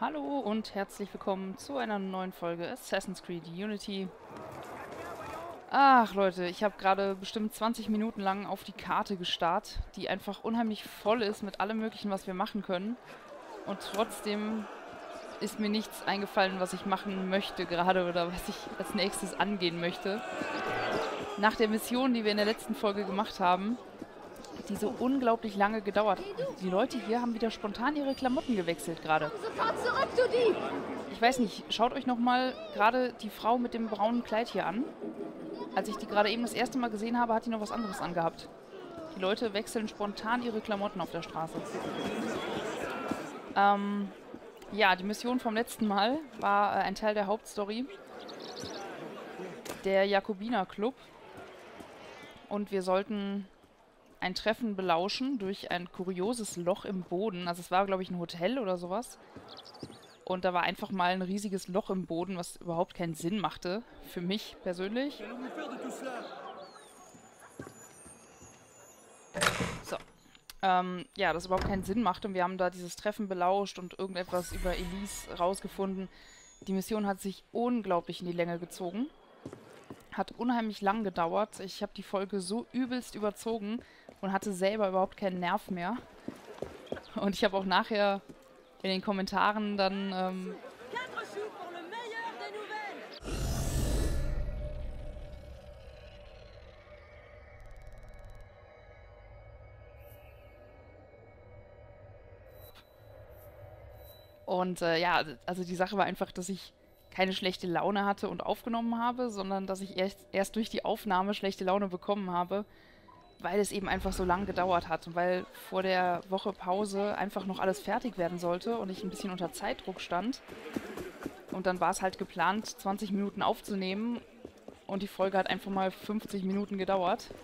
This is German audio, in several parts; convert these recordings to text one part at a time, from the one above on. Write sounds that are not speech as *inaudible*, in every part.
Hallo und herzlich willkommen zu einer neuen Folge Assassin's Creed Unity. Ach Leute, ich habe gerade bestimmt 20 Minuten lang auf die Karte gestarrt, die einfach unheimlich voll ist mit allem möglichen, was wir machen können. Und trotzdem ist mir nichts eingefallen, was ich machen möchte gerade oder was ich als nächstes angehen möchte. Nach der Mission, die wir in der letzten Folge gemacht haben, die so unglaublich lange gedauert. Die Leute hier haben wieder spontan ihre Klamotten gewechselt gerade. Sofort zurück, du Dieb! Ich weiß nicht, schaut euch nochmal gerade die Frau mit dem braunen Kleid hier an. Als ich die gerade eben das erste Mal gesehen habe, hat die noch was anderes angehabt. Die Leute wechseln spontan ihre Klamotten auf der Straße. Ähm, ja, die Mission vom letzten Mal war äh, ein Teil der Hauptstory. Der Jakobiner Club. Und wir sollten ein Treffen belauschen durch ein kurioses Loch im Boden. Also es war, glaube ich, ein Hotel oder sowas. Und da war einfach mal ein riesiges Loch im Boden, was überhaupt keinen Sinn machte. Für mich persönlich. So. Ähm, ja, das überhaupt keinen Sinn machte. Und wir haben da dieses Treffen belauscht und irgendetwas über Elise rausgefunden. Die Mission hat sich unglaublich in die Länge gezogen. Hat unheimlich lang gedauert. Ich habe die Folge so übelst überzogen und hatte selber überhaupt keinen Nerv mehr. Und ich habe auch nachher in den Kommentaren dann ähm, Und äh, ja, also die Sache war einfach, dass ich keine schlechte Laune hatte und aufgenommen habe, sondern dass ich erst, erst durch die Aufnahme schlechte Laune bekommen habe, weil es eben einfach so lang gedauert hat und weil vor der Woche Pause einfach noch alles fertig werden sollte und ich ein bisschen unter Zeitdruck stand. Und dann war es halt geplant, 20 Minuten aufzunehmen und die Folge hat einfach mal 50 Minuten gedauert.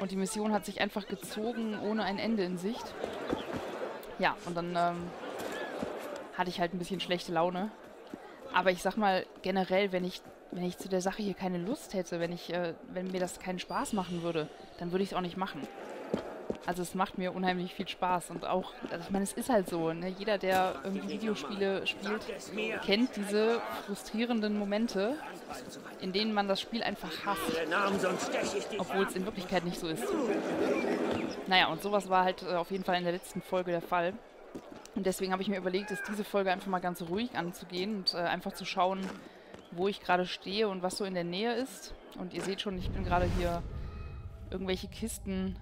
Und die Mission hat sich einfach gezogen, ohne ein Ende in Sicht. Ja, und dann ähm, hatte ich halt ein bisschen schlechte Laune. Aber ich sag mal, generell, wenn ich, wenn ich zu der Sache hier keine Lust hätte, wenn ich, äh, wenn mir das keinen Spaß machen würde, dann würde ich es auch nicht machen. Also es macht mir unheimlich viel Spaß und auch, also ich meine, es ist halt so, ne? jeder, der irgendwie Videospiele spielt, kennt diese frustrierenden Momente, in denen man das Spiel einfach hasst, obwohl es in Wirklichkeit nicht so ist. Naja, und sowas war halt äh, auf jeden Fall in der letzten Folge der Fall. Und deswegen habe ich mir überlegt, ist diese Folge einfach mal ganz ruhig anzugehen und äh, einfach zu schauen, wo ich gerade stehe und was so in der Nähe ist. Und ihr seht schon, ich bin gerade hier irgendwelche Kisten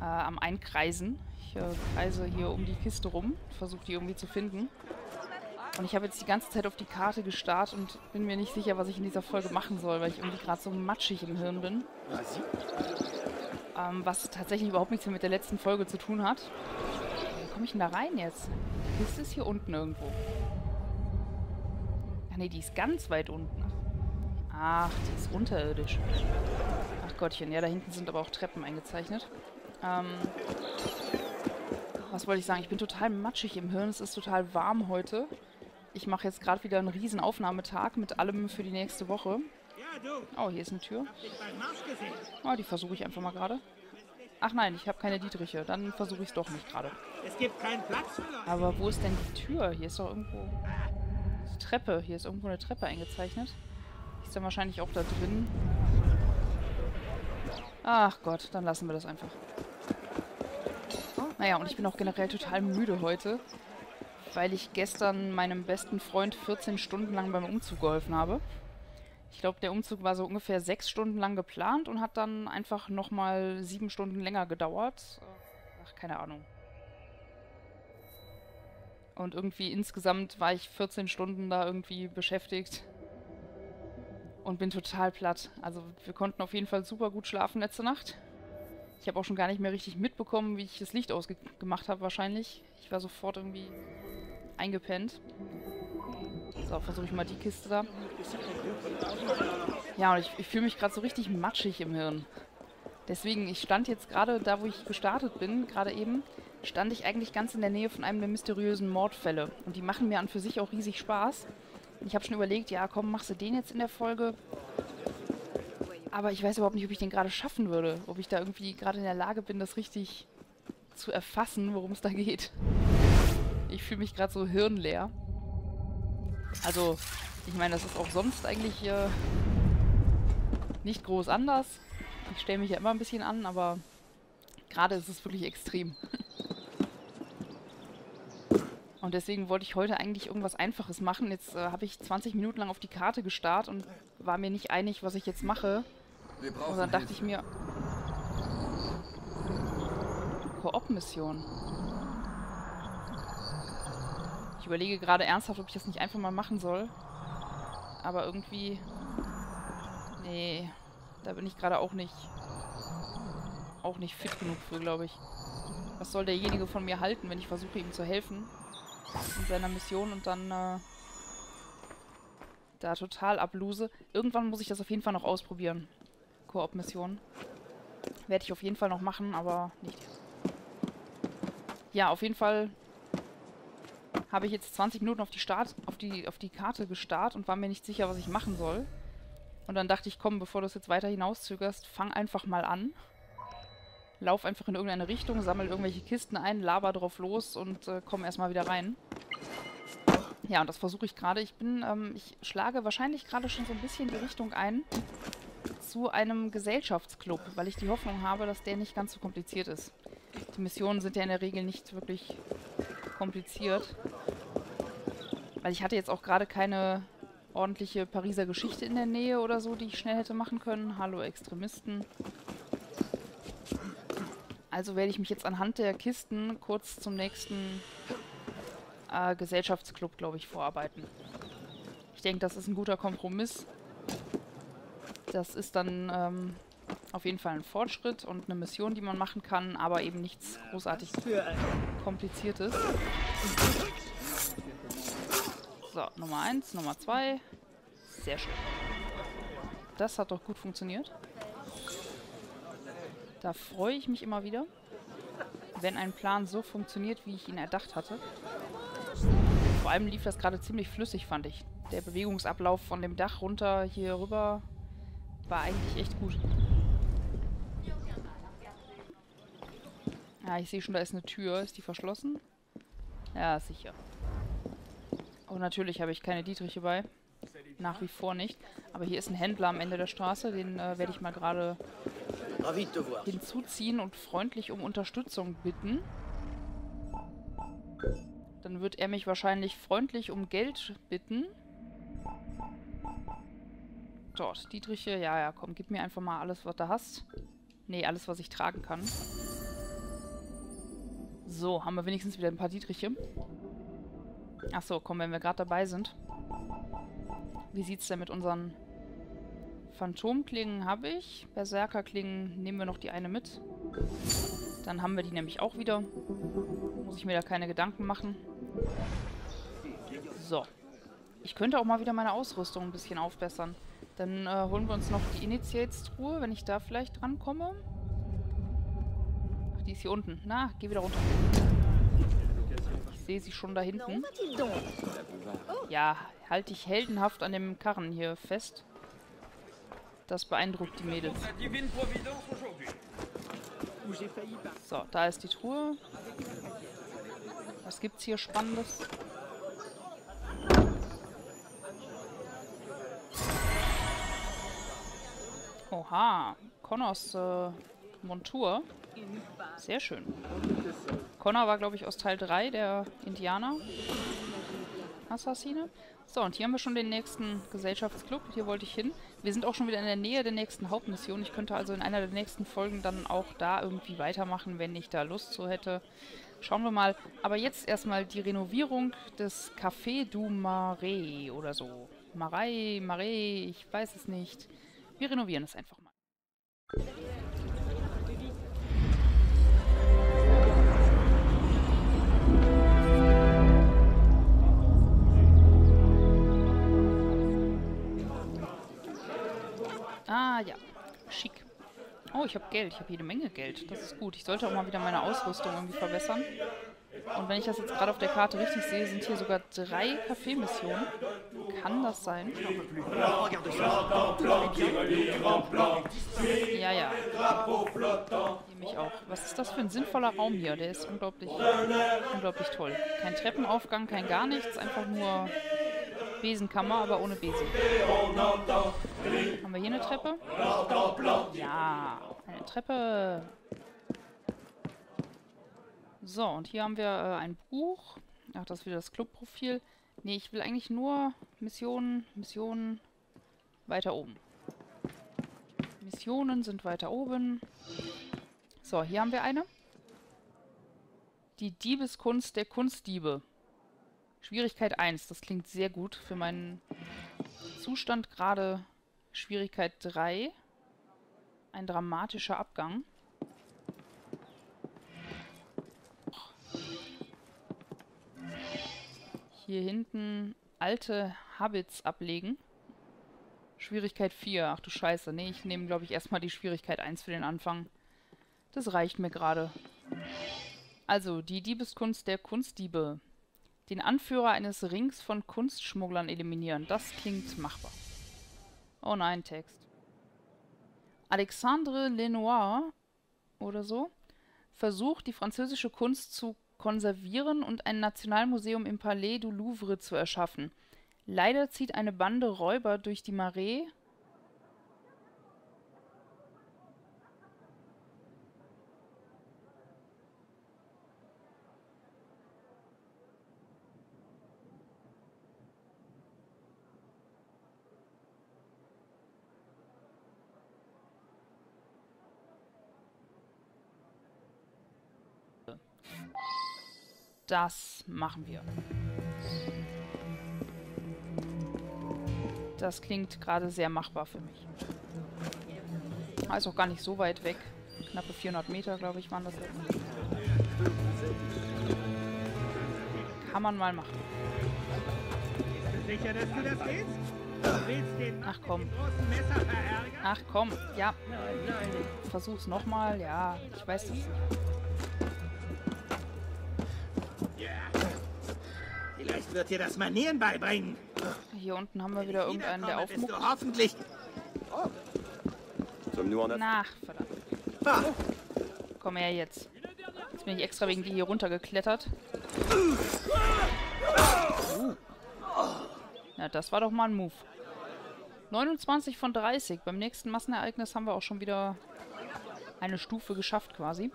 äh, am Einkreisen. Ich äh, kreise hier um die Kiste rum, versuche die irgendwie zu finden. Und ich habe jetzt die ganze Zeit auf die Karte gestarrt und bin mir nicht sicher, was ich in dieser Folge machen soll, weil ich irgendwie gerade so matschig im Hirn bin. Ähm, was tatsächlich überhaupt nichts mehr mit der letzten Folge zu tun hat. Komme ich denn da rein jetzt? Die Kiste ist hier unten irgendwo. Ach nee, die ist ganz weit unten. Ach, die ist unterirdisch. Ach Gottchen, ja, da hinten sind aber auch Treppen eingezeichnet. Ähm, was wollte ich sagen? Ich bin total matschig im Hirn. Es ist total warm heute. Ich mache jetzt gerade wieder einen riesen Aufnahmetag mit allem für die nächste Woche. Oh, hier ist eine Tür. Oh, die versuche ich einfach mal gerade. Ach nein, ich habe keine Dietriche. Dann versuche ich es doch nicht gerade. Es gibt keinen Platz für Leute. Aber wo ist denn die Tür? Hier ist doch irgendwo... Die Treppe. Hier ist irgendwo eine Treppe eingezeichnet. Die ist dann wahrscheinlich auch da drin. Ach Gott, dann lassen wir das einfach. Naja, und ich bin auch generell total müde heute, weil ich gestern meinem besten Freund 14 Stunden lang beim Umzug geholfen habe. Ich glaube, der Umzug war so ungefähr sechs Stunden lang geplant und hat dann einfach nochmal sieben Stunden länger gedauert. Ach, keine Ahnung. Und irgendwie insgesamt war ich 14 Stunden da irgendwie beschäftigt und bin total platt. Also wir konnten auf jeden Fall super gut schlafen letzte Nacht. Ich habe auch schon gar nicht mehr richtig mitbekommen, wie ich das Licht ausgemacht habe wahrscheinlich. Ich war sofort irgendwie eingepennt. So, versuche ich mal die Kiste da. Ja, und ich, ich fühle mich gerade so richtig matschig im Hirn. Deswegen, ich stand jetzt gerade da, wo ich gestartet bin, gerade eben, stand ich eigentlich ganz in der Nähe von einem der mysteriösen Mordfälle. Und die machen mir an für sich auch riesig Spaß. Und ich habe schon überlegt, ja komm, machst du den jetzt in der Folge? Aber ich weiß überhaupt nicht, ob ich den gerade schaffen würde. Ob ich da irgendwie gerade in der Lage bin, das richtig zu erfassen, worum es da geht. Ich fühle mich gerade so hirnleer. Also, ich meine, das ist auch sonst eigentlich äh, nicht groß anders. Ich stelle mich ja immer ein bisschen an, aber gerade ist es wirklich extrem. *laughs* Und deswegen wollte ich heute eigentlich irgendwas Einfaches machen. Jetzt äh, habe ich 20 Minuten lang auf die Karte gestarrt und war mir nicht einig, was ich jetzt mache. Und dann dachte ich mir... Koop-Mission. Ich überlege gerade ernsthaft, ob ich das nicht einfach mal machen soll. Aber irgendwie... Nee, da bin ich gerade auch nicht... Auch nicht fit genug für, glaube ich. Was soll derjenige von mir halten, wenn ich versuche, ihm zu helfen? in seiner Mission und dann äh, da total abluse. Irgendwann muss ich das auf jeden Fall noch ausprobieren. Koop-Mission. Werde ich auf jeden Fall noch machen, aber nicht. Ja, auf jeden Fall habe ich jetzt 20 Minuten auf die, Start, auf, die, auf die Karte gestarrt und war mir nicht sicher, was ich machen soll. Und dann dachte ich, komm, bevor du es jetzt weiter hinauszögerst, fang einfach mal an lauf einfach in irgendeine Richtung, sammel irgendwelche Kisten ein, laber drauf los und äh, komm erstmal wieder rein. Ja, und das versuche ich gerade. Ich bin, ähm, ich schlage wahrscheinlich gerade schon so ein bisschen die Richtung ein zu einem Gesellschaftsclub, weil ich die Hoffnung habe, dass der nicht ganz so kompliziert ist. Die Missionen sind ja in der Regel nicht wirklich kompliziert. Weil ich hatte jetzt auch gerade keine ordentliche Pariser Geschichte in der Nähe oder so, die ich schnell hätte machen können. Hallo Extremisten. Also werde ich mich jetzt anhand der Kisten kurz zum nächsten äh, Gesellschaftsclub, glaube ich, vorarbeiten. Ich denke, das ist ein guter Kompromiss. Das ist dann ähm, auf jeden Fall ein Fortschritt und eine Mission, die man machen kann, aber eben nichts großartig kompliziertes. So, Nummer 1, Nummer 2. Sehr schön. Das hat doch gut funktioniert. Da freue ich mich immer wieder, wenn ein Plan so funktioniert, wie ich ihn erdacht hatte. Vor allem lief das gerade ziemlich flüssig, fand ich. Der Bewegungsablauf von dem Dach runter hier rüber war eigentlich echt gut. Ja, ich sehe schon, da ist eine Tür. Ist die verschlossen? Ja, sicher. Und natürlich habe ich keine Dietriche bei. Nach wie vor nicht. Aber hier ist ein Händler am Ende der Straße. Den äh, werde ich mal gerade hinzuziehen und freundlich um Unterstützung bitten. Dann wird er mich wahrscheinlich freundlich um Geld bitten. Dort, Dietriche, ja, ja, komm, gib mir einfach mal alles, was du hast. Nee, alles, was ich tragen kann. So, haben wir wenigstens wieder ein paar Dietriche. Achso, komm, wenn wir gerade dabei sind. Wie sieht's denn mit unseren Phantomklingen habe ich. Berserkerklingen nehmen wir noch die eine mit. Dann haben wir die nämlich auch wieder. Muss ich mir da keine Gedanken machen. So. Ich könnte auch mal wieder meine Ausrüstung ein bisschen aufbessern. Dann äh, holen wir uns noch die Initiates-Truhe, wenn ich da vielleicht drankomme. Die ist hier unten. Na, geh wieder runter. Ich sehe sie schon da hinten. Ja, halte ich heldenhaft an dem Karren hier fest. Das beeindruckt die Mädels. So, da ist die Truhe. Was gibt's hier Spannendes? Oha, Connors äh, Montur. Sehr schön. Connor war, glaube ich, aus Teil 3, der Indianer. Assassine. So, und hier haben wir schon den nächsten Gesellschaftsclub. Hier wollte ich hin. Wir sind auch schon wieder in der Nähe der nächsten Hauptmission. Ich könnte also in einer der nächsten Folgen dann auch da irgendwie weitermachen, wenn ich da Lust zu hätte. Schauen wir mal. Aber jetzt erstmal die Renovierung des Café du Marais oder so. Marais, Marais, ich weiß es nicht. Wir renovieren es einfach mal. Ah, ja. Schick. Oh, ich habe Geld. Ich habe jede Menge Geld. Das ist gut. Ich sollte auch mal wieder meine Ausrüstung irgendwie verbessern. Und wenn ich das jetzt gerade auf der Karte richtig sehe, sind hier sogar drei Kaffeemissionen. Kann das sein? Ja, ja. Nehme ich auch. Was ist das für ein sinnvoller Raum hier? Der ist unglaublich, unglaublich toll. Kein Treppenaufgang, kein gar nichts. Einfach nur Besenkammer, aber ohne Besen. Haben wir hier eine Treppe? Ja, eine Treppe. So, und hier haben wir äh, ein Buch. Ach, das ist wieder das Clubprofil. Nee, ich will eigentlich nur Missionen, Missionen weiter oben. Missionen sind weiter oben. So, hier haben wir eine. Die Diebeskunst der Kunstdiebe. Schwierigkeit 1, das klingt sehr gut für meinen Zustand. Gerade Schwierigkeit 3. Ein dramatischer Abgang. Hier hinten alte Habits ablegen. Schwierigkeit 4. Ach du Scheiße. Nee, ich nehme, glaube ich, erstmal die Schwierigkeit 1 für den Anfang. Das reicht mir gerade. Also, die Diebeskunst der Kunstdiebe. Den Anführer eines Rings von Kunstschmugglern eliminieren. Das klingt machbar. Oh nein, Text. Alexandre Lenoir oder so versucht, die französische Kunst zu konservieren und ein Nationalmuseum im Palais du Louvre zu erschaffen. Leider zieht eine Bande Räuber durch die Marais Das machen wir. Das klingt gerade sehr machbar für mich. Ist auch gar nicht so weit weg. Knappe 400 Meter, glaube ich, waren das jetzt. Kann man mal machen. Sicher, dass du das willst? Du willst den Ach komm. Ach komm, ja. Versuch's nochmal. Ja, ich weiß das. Vielleicht wird dir das Manieren beibringen. Hier unten haben wir wieder irgendeinen, der aufmuckt. hoffentlich. Afrique Nach, verdammt. Ah, Komm her jetzt. Jetzt bin ich extra wegen dir hier runtergeklettert. Ja, das war doch mal ein Move. 29 von 30. Beim nächsten Massenereignis haben wir auch schon wieder eine Stufe geschafft quasi.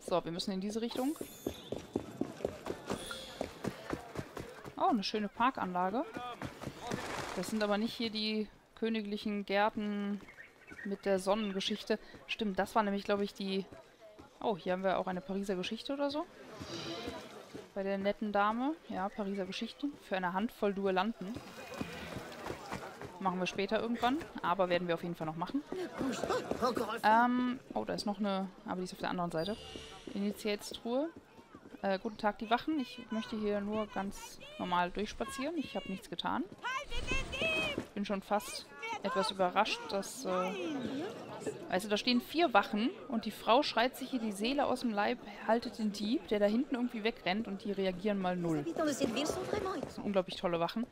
So, wir müssen in diese Richtung. Oh, eine schöne Parkanlage. Das sind aber nicht hier die königlichen Gärten mit der Sonnengeschichte. Stimmt, das war nämlich, glaube ich, die... Oh, hier haben wir auch eine Pariser Geschichte oder so. Bei der netten Dame. Ja, Pariser Geschichte. Für eine Handvoll Duellanten. Machen wir später irgendwann. Aber werden wir auf jeden Fall noch machen. Ähm, oh, da ist noch eine... Aber die ist auf der anderen Seite. Initiatstruhe. Äh, guten Tag, die Wachen. Ich möchte hier nur ganz normal durchspazieren. Ich habe nichts getan. Ich bin schon fast etwas überrascht, dass... Äh, also da stehen vier Wachen und die Frau schreit sich hier die Seele aus dem Leib, haltet den Dieb, der da hinten irgendwie wegrennt und die reagieren mal null. Das sind unglaublich tolle Wachen.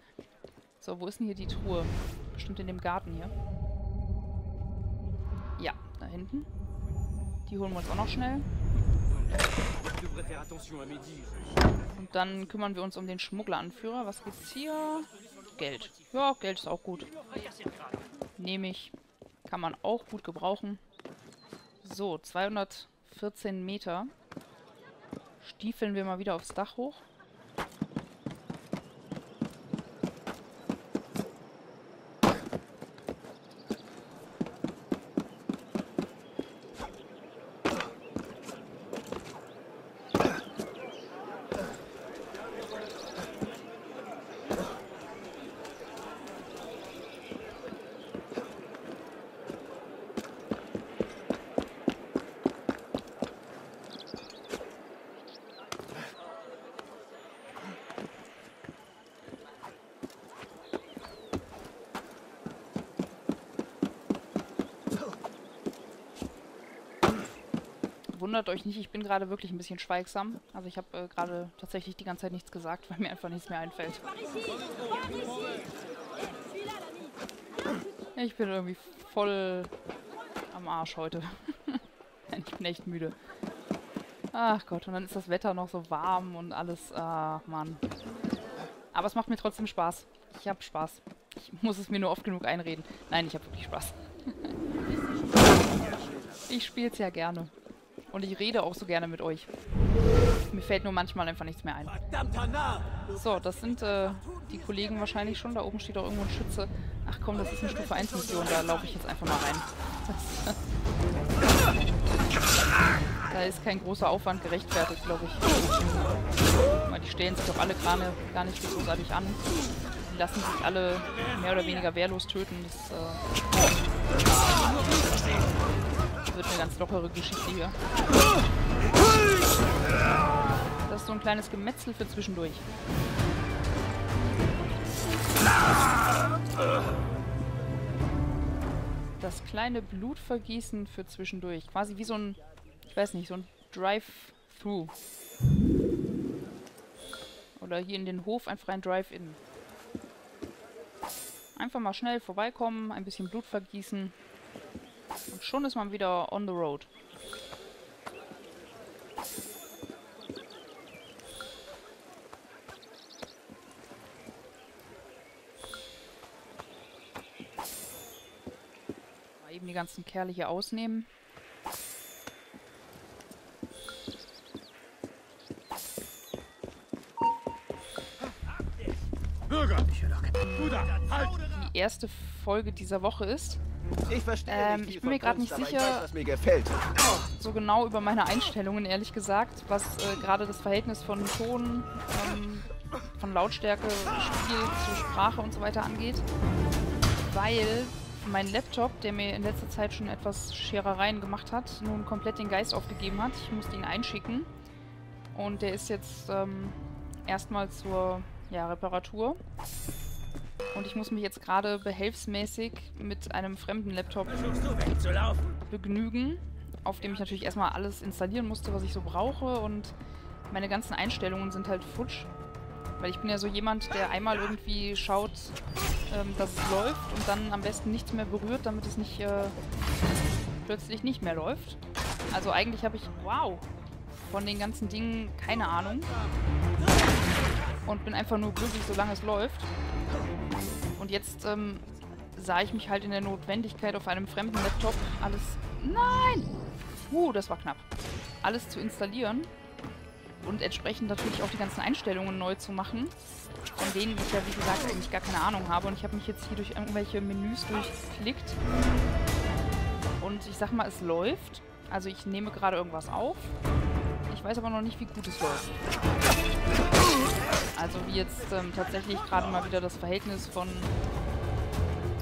So, wo ist denn hier die Truhe? Bestimmt in dem Garten hier. Ja, da hinten. Die holen wir uns auch noch schnell. Und dann kümmern wir uns um den Schmuggleranführer. Was gibt's hier? Geld. Ja, Geld ist auch gut. Nehme ich. Kann man auch gut gebrauchen. So, 214 Meter. Stiefeln wir mal wieder aufs Dach hoch. Wundert euch nicht, ich bin gerade wirklich ein bisschen schweigsam. Also ich habe äh, gerade tatsächlich die ganze Zeit nichts gesagt, weil mir einfach nichts mehr einfällt. Ich bin irgendwie voll am Arsch heute. ich *laughs* bin echt müde. Ach Gott, und dann ist das Wetter noch so warm und alles. Ach Mann. Aber es macht mir trotzdem Spaß. Ich habe Spaß. Ich muss es mir nur oft genug einreden. Nein, ich habe wirklich Spaß. *laughs* ich spiele es ja gerne. Und ich rede auch so gerne mit euch. Mir fällt nur manchmal einfach nichts mehr ein. So, das sind äh, die Kollegen wahrscheinlich schon. Da oben steht auch irgendwo ein Schütze. Ach komm, das ist eine Stufe 1 Mission. Da laufe ich jetzt einfach mal rein. *laughs* Da ist kein großer Aufwand gerechtfertigt, glaube ich. Die stellen sich doch alle gerade gar nicht so großartig an. Die lassen sich alle mehr oder weniger wehrlos töten. Das äh, wird eine ganz lockere Geschichte hier. Das ist so ein kleines Gemetzel für zwischendurch. Das kleine Blutvergießen für zwischendurch. Quasi wie so ein, ich weiß nicht, so ein Drive-Through. Oder hier in den Hof einfach ein Drive-In. Einfach mal schnell vorbeikommen, ein bisschen Blut vergießen. Und schon ist man wieder on the road. Mal eben die ganzen Kerle hier ausnehmen. Halt! Die erste Folge dieser Woche ist. Ich verstehe Ähm, nicht ich bin mir Kunst, nicht sicher- Ich weiß, so genau über meine Einstellungen, ehrlich gesagt, was äh, gerade das Verhältnis von Ton, ähm, von Lautstärke, Spiel zu Sprache und so weiter angeht. Weil mein Laptop, der mir in letzter Zeit schon etwas Scherereien gemacht hat, nun komplett den Geist aufgegeben hat. Ich musste ihn einschicken. Und der ist jetzt ähm, erstmal zur ja, Reparatur. Und ich muss mich jetzt gerade behelfsmäßig mit einem fremden Laptop begnügen, auf dem ich natürlich erstmal alles installieren musste, was ich so brauche und meine ganzen Einstellungen sind halt futsch. Weil ich bin ja so jemand, der einmal irgendwie schaut, ähm, dass es läuft und dann am besten nichts mehr berührt, damit es nicht äh, plötzlich nicht mehr läuft. Also eigentlich habe ich, wow, von den ganzen Dingen keine Ahnung. Und bin einfach nur glücklich, solange es läuft. Und jetzt ähm, sah ich mich halt in der Notwendigkeit, auf einem fremden Laptop alles... Nein! Uh, das war knapp. Alles zu installieren. Und entsprechend natürlich auch die ganzen Einstellungen neu zu machen. Von denen ich ja, wie gesagt, eigentlich gar keine Ahnung habe. Und ich habe mich jetzt hier durch irgendwelche Menüs durchklickt. Und ich sag mal, es läuft. Also ich nehme gerade irgendwas auf. Ich weiß aber noch nicht, wie gut es läuft. Also wie jetzt ähm, tatsächlich gerade mal wieder das Verhältnis von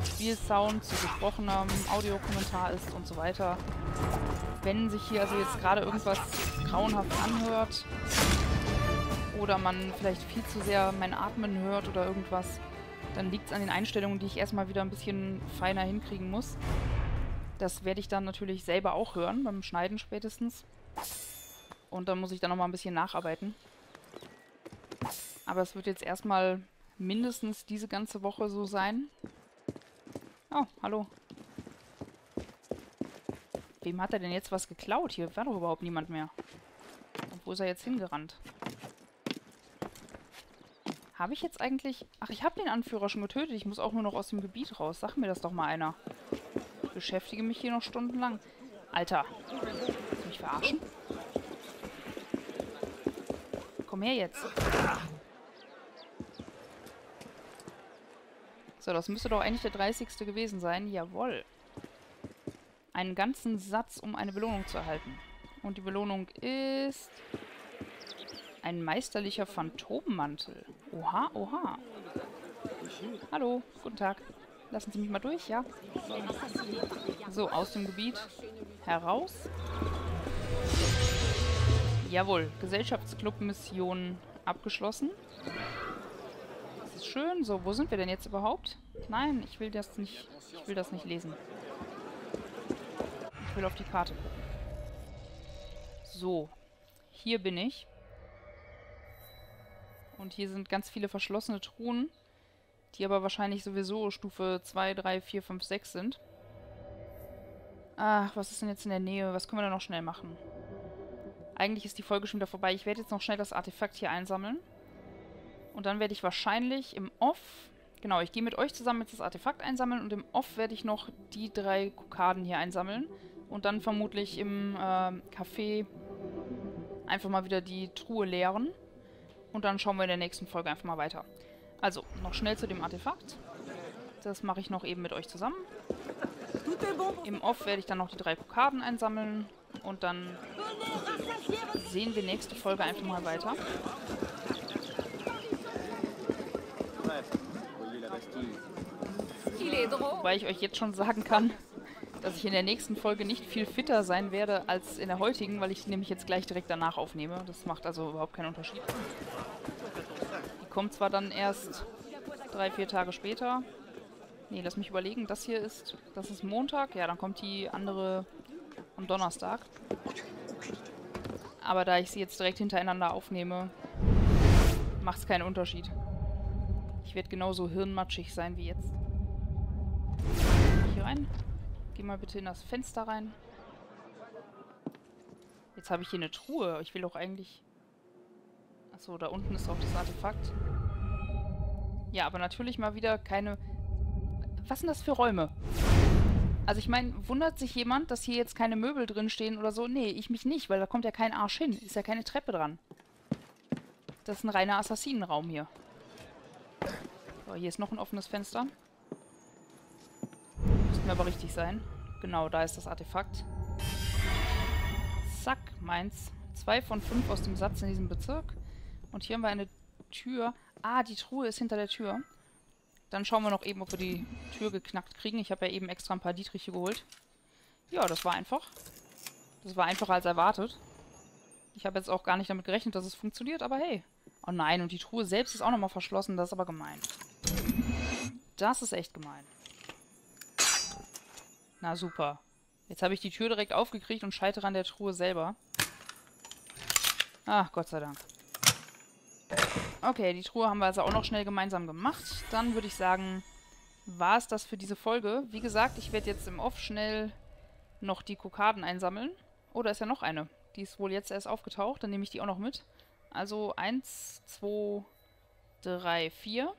Spielsound zu gesprochenem Audiokommentar ist und so weiter. Wenn sich hier also jetzt gerade irgendwas grauenhaft anhört oder man vielleicht viel zu sehr mein Atmen hört oder irgendwas, dann liegt es an den Einstellungen, die ich erstmal wieder ein bisschen feiner hinkriegen muss. Das werde ich dann natürlich selber auch hören, beim Schneiden spätestens. Und dann muss ich dann nochmal ein bisschen nacharbeiten. Aber es wird jetzt erstmal mindestens diese ganze Woche so sein. Oh, hallo. Wem hat er denn jetzt was geklaut? Hier war doch überhaupt niemand mehr. Und wo ist er jetzt hingerannt? Habe ich jetzt eigentlich... Ach, ich habe den Anführer schon getötet. Ich muss auch nur noch aus dem Gebiet raus. Sag mir das doch mal einer. Ich beschäftige mich hier noch stundenlang. Alter. Willst du mich verarschen? Komm her jetzt. So, das müsste doch eigentlich der 30. gewesen sein. Jawohl. Einen ganzen Satz, um eine Belohnung zu erhalten. Und die Belohnung ist... Ein meisterlicher Phantommantel. Oha, oha. Hallo, guten Tag. Lassen Sie mich mal durch, ja? So, aus dem Gebiet heraus. Jawohl, Gesellschaftsclub-Mission abgeschlossen. Schön. So, wo sind wir denn jetzt überhaupt? Nein, ich will das nicht. Ich will das nicht lesen. Ich will auf die Karte gucken. So, hier bin ich. Und hier sind ganz viele verschlossene Truhen, die aber wahrscheinlich sowieso Stufe 2, 3, 4, 5, 6 sind. Ach, was ist denn jetzt in der Nähe? Was können wir da noch schnell machen? Eigentlich ist die Folge schon wieder vorbei. Ich werde jetzt noch schnell das Artefakt hier einsammeln. Und dann werde ich wahrscheinlich im Off... Genau, ich gehe mit euch zusammen jetzt das Artefakt einsammeln und im Off werde ich noch die drei Kokaden hier einsammeln. Und dann vermutlich im äh, Café einfach mal wieder die Truhe leeren. Und dann schauen wir in der nächsten Folge einfach mal weiter. Also, noch schnell zu dem Artefakt. Das mache ich noch eben mit euch zusammen. Im Off werde ich dann noch die drei Kokaden einsammeln. Und dann sehen wir nächste Folge einfach mal weiter. Wobei ich euch jetzt schon sagen kann, dass ich in der nächsten Folge nicht viel fitter sein werde als in der heutigen, weil ich die nämlich jetzt gleich direkt danach aufnehme. Das macht also überhaupt keinen Unterschied. Die kommt zwar dann erst drei, vier Tage später. Nee, lass mich überlegen. Das hier ist, das ist Montag. Ja, dann kommt die andere am Donnerstag. Aber da ich sie jetzt direkt hintereinander aufnehme, macht es keinen Unterschied. Ich werde genauso hirnmatschig sein wie jetzt. Rein. Geh mal bitte in das Fenster rein. Jetzt habe ich hier eine Truhe. Ich will doch eigentlich... Achso, da unten ist auch das Artefakt. Ja, aber natürlich mal wieder keine... Was sind das für Räume? Also ich meine, wundert sich jemand, dass hier jetzt keine Möbel drin stehen oder so? Nee, ich mich nicht, weil da kommt ja kein Arsch hin. Ist ja keine Treppe dran. Das ist ein reiner Assassinenraum hier. So, hier ist noch ein offenes Fenster. Müssten wir aber richtig sein. Genau, da ist das Artefakt. Zack, meins. Zwei von fünf aus dem Satz in diesem Bezirk. Und hier haben wir eine Tür. Ah, die Truhe ist hinter der Tür. Dann schauen wir noch eben, ob wir die Tür geknackt kriegen. Ich habe ja eben extra ein paar Dietriche geholt. Ja, das war einfach. Das war einfacher als erwartet. Ich habe jetzt auch gar nicht damit gerechnet, dass es funktioniert, aber hey. Oh nein, und die Truhe selbst ist auch nochmal verschlossen. Das ist aber gemein. Das ist echt gemein. Na super. Jetzt habe ich die Tür direkt aufgekriegt und scheitere an der Truhe selber. Ach, Gott sei Dank. Okay, die Truhe haben wir also auch noch schnell gemeinsam gemacht. Dann würde ich sagen, war es das für diese Folge. Wie gesagt, ich werde jetzt im Off schnell noch die Kokaden einsammeln. Oh, da ist ja noch eine. Die ist wohl jetzt erst aufgetaucht. Dann nehme ich die auch noch mit. Also 1, 2, 3, 4.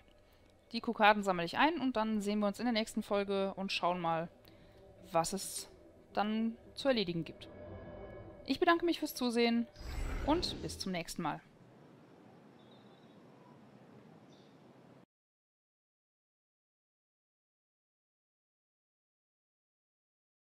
Die Kokaden sammle ich ein und dann sehen wir uns in der nächsten Folge und schauen mal, was es dann zu erledigen gibt. Ich bedanke mich fürs Zusehen und bis zum nächsten Mal.